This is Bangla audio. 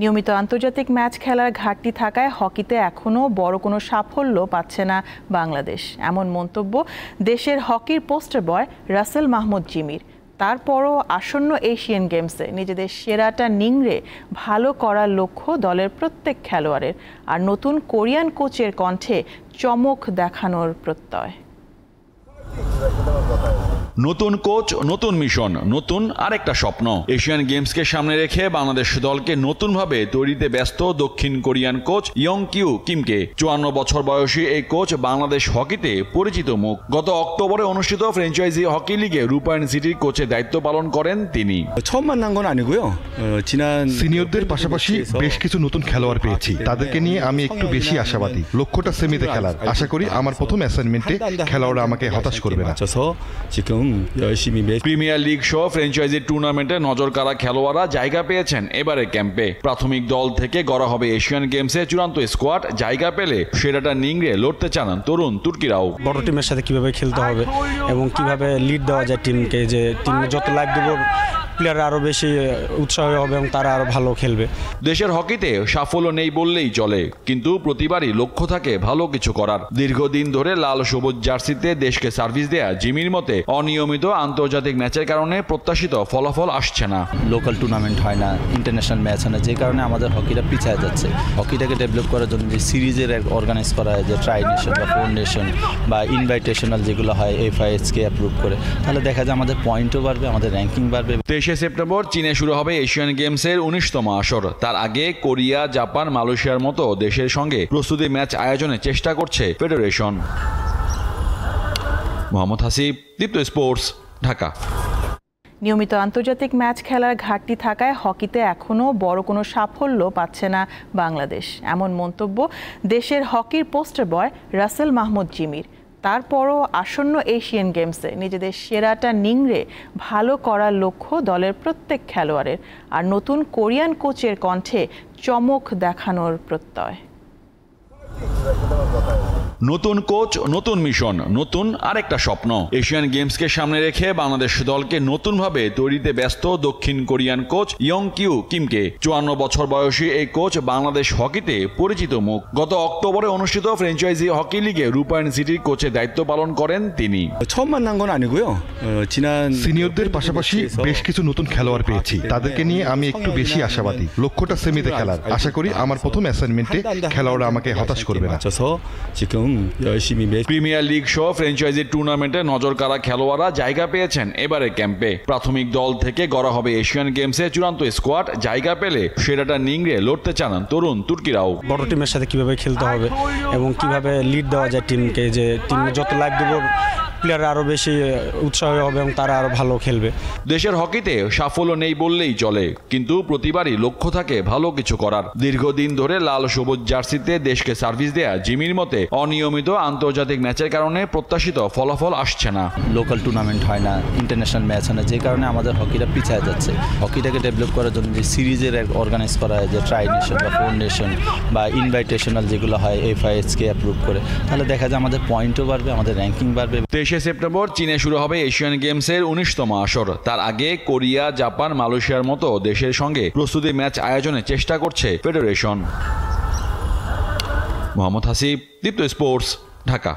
নিয়মিত আন্তর্জাতিক ম্যাচ খেলার ঘাটতি থাকায় হকিতে এখনও বড় কোনো সাফল্য পাচ্ছে না বাংলাদেশ। এমন মন্তব্য দেশের হকির পোস্টার বয় রাসেল মাহমুদ জিমির। তারপরও আসন্ন এশিয়ান গেমসে নিজেদের সেরাটা নিংড়ে ভালো করার লক্ষ্য দলের প্রত্যেক খেলোয়াড়ের। আর নতুন কোরিয়ান কোচের কণ্ঠে চমক দেখানোর প্রত্যয়। নতুন কোচ নতুন মিশন নতুন আরেকটা স্বপ্ন। এশিয়ান গেমসকে সামনে রেখে বাংলাদেশ দলকে নতুনভাবে তৈরিতে ব্যস্ত দক্ষিণ কোরিয়ান কোচ ইয়ং কিউ কিমকে। চুয়ান্ন বছর বয়সী এই কোচ বাংলাদেশ হকিতে পরিচিত মুখ। গত অক্টোবরে অনুষ্ঠিত ফ্রেঞ্চাইজি হকি লিগে রূপায়ণ সিটির কোচের দায়িত্ব পালন করেন তিনি। সিনিয়রদের পাশাপাশি বেশ কিছু নতুন খেলোয়াড় পেয়েছি। তাদেরকে নিয়ে আমি একটু বেশি আশাবাদী। লক্ষ্যটা সেমিতে খেলার। আশা করি আমার প্রথম অ্যাসাইনমেন্টে খেলোয়াড়রা আমাকে হতাশ করবে না। 지금 আশি মিলে প্রিমিয়ার লিগ সহ ফ্র্যাঞ্চাইজি টুর্নামেন্টে নজর কারা খেলোয়াড়রা জায়গা পেয়েছেন এবারে ক্যাম্পে। প্রাথমিক দল থেকে গড়া হবে এশিয়ান গেমসে চূড়ান্ত স্কোয়াড জায়গা পেলে সেরাটা নিংড়ে লড়তে চান তরুণ তুর্কিরাও। বড় টিমের সাথে কীভাবে খেলতে হবে এবং কীভাবে লিড দেওয়া যায় টিমকে যে টিমে যত লাইভ দেবো প্লেয়াররা আরও বেশি উৎসাহী হবে এবং তারা আরও ভালো খেলবে। দেশের হকিতে সাফল্য নেই বললেই চলে কিন্তু প্রতিবারই লক্ষ্য থাকে ভালো কিছু করার। দীর্ঘদিন ধরে লাল সবুজ জার্সিতে দেশকে সার্ভিস দেয়া জিমির মতে অনিয়মিত আন্তর্জাতিক ম্যাচের কারণে প্রত্যাশিত ফলাফল আসছে না। লোকাল টুর্নামেন্ট হয় না ইন্টারন্যাশনাল ম্যাচ হয় না যে কারণে আমাদের হকিটা পিছিয়ে যাচ্ছে। হকিটাকে ডেভেলপ করার জন্য যে সিরিজের অর্গানাইজ করা হয় যে ট্রাই নেশন বা ফোর নেশন বা ইনভাইটেশনাল যেগুলো হয় এফআইএসকে অ্যাপ্রুভ করে তাহলে দেখা যায় আমাদের পয়েন্টও বাড়বে আমাদের র্যাঙ্কিং বাড়বে। তেইশে সেপ্টেম্বর চীনে শুরু হবে এশিয়ান গেমসের উনিশতম আসর। তার আগে কোরিয়া, জাপান, মালয়েশিয়ার মতো দেশের সঙ্গে প্রস্তুতি ম্যাচ আয়োজনের চেষ্টা করছে ফেডারেশন। মোহাম্মদ হাসিব, দীপ্ত স্পোর্টস, ঢাকা। নিয়মিত আন্তর্জাতিক ম্যাচ খেলার ঘাটতি থাকায় হকিতে এখনও বড় কোনো সাফল্য পাচ্ছে না বাংলাদেশ। এমন মন্তব্য দেশের হকির পোস্টার বয় রাসেল মাহমুদ জিমির। তারপরও আসন্ন এশিয়ান গেমসে নিজেদের সেরাটা নিংড়ে ভালো করার লক্ষ্য দলের প্রত্যেক খেলোয়াড়ের। আর নতুন কোরিয়ান কোচের কণ্ঠে চমক দেখানোর প্রত্যয়। নতুন কোচ নতুন মিশন নতুন আরেকটা স্বপ্ন এশিয়ান গেমসকে সামনে রেখে বাংলাদেশ দলকে নতুনভাবে তৈরিতে ব্যস্ত দক্ষিণ কোরিয়ান কোচ ইয়ং কিউ কিমকে চুয়ান্ন বছর বয়সী এই কোচ বাংলাদেশ হকিতে পরিচিত মুখ গত অক্টোবরে অনুষ্ঠিত ফ্রেঞ্চাইজি হকি লিগে রূপায়ণ সিটির কোচের দায়িত্ব পালন করেন তিনি সিনিয়রদের পাশাপাশি বেশ কিছু নতুন খেলোয়াড় পেয়েছি তাদেরকে নিয়ে আমি একটু বেশি আশাবাদী লক্ষ্যটা সেমিতে খেলার আশা করি আমার প্রথম অ্যাসাইনমেন্টে খেলোয়াড়রা আমাকে হতাশ করবে না 맞춰서 지금 열심히 매 প্রিমিয়ার লিগ সহ ফ্র্যাঞ্চাইজি টুর্নামেন্টে নজর কাড়া খেলোয়াড়রা জায়গা পেয়েছেন এবারের ক্যাম্পে প্রাথমিক দল থেকে গড়া হবে এশিয়ান গেমসে চূড়ান্ত স্কোয়াড জায়গা পেলে সেরাটা নিংড়ে লড়তে চান তরুণ তুর্কিরাও বড় টিমের সাথে কিভাবে খেলতে হবে এবং কিভাবে লিড দেওয়া যায় টিমকে যে টিমে যত লাইভ দেবো প্লেয়াররা আরও বেশি উৎসাহী হবে এবং তারা আরও ভালো খেলবে। দেশের হকিতে সাফল্য নেই বললেই চলে কিন্তু প্রতিবারই লক্ষ্য থাকে ভালো কিছু করার। দীর্ঘদিন ধরে লাল সবুজ জার্সিতে দেশকে সার্ভিস দেয়া জিমির মতে অনিয়মিত আন্তর্জাতিক ম্যাচের কারণে প্রত্যাশিত ফলাফল আসছে না। লোকাল টুর্নামেন্ট হয় না ইন্টারন্যাশনাল ম্যাচ হয় না যে কারণে আমাদের হকিটা পিছিয়ে যাচ্ছে। হকিটাকে ডেভেলপ করার জন্য যে সিরিজের অর্গানাইজ করা হয় যে ট্রাই নেশন বা ফোর নেশন বা ইনভাইটেশনাল যেগুলো হয় এফআইএসকে অ্যাপ্রুভ করে তাহলে দেখা যায় আমাদের পয়েন্টও বাড়বে আমাদের র্যাঙ্কিং বাড়বে। তেইশে সেপ্টেম্বর চীনে শুরু হবে এশিয়ান গেমসের উনিশতম আসর। তার আগে কোরিয়া, জাপান, মালয়েশিয়ার মতো দেশের সঙ্গে প্রস্তুতি ম্যাচ আয়োজনের চেষ্টা করছে ফেডারেশন। মোহাম্মদ হাসিব, দীপ্ত স্পোর্টস, ঢাকা।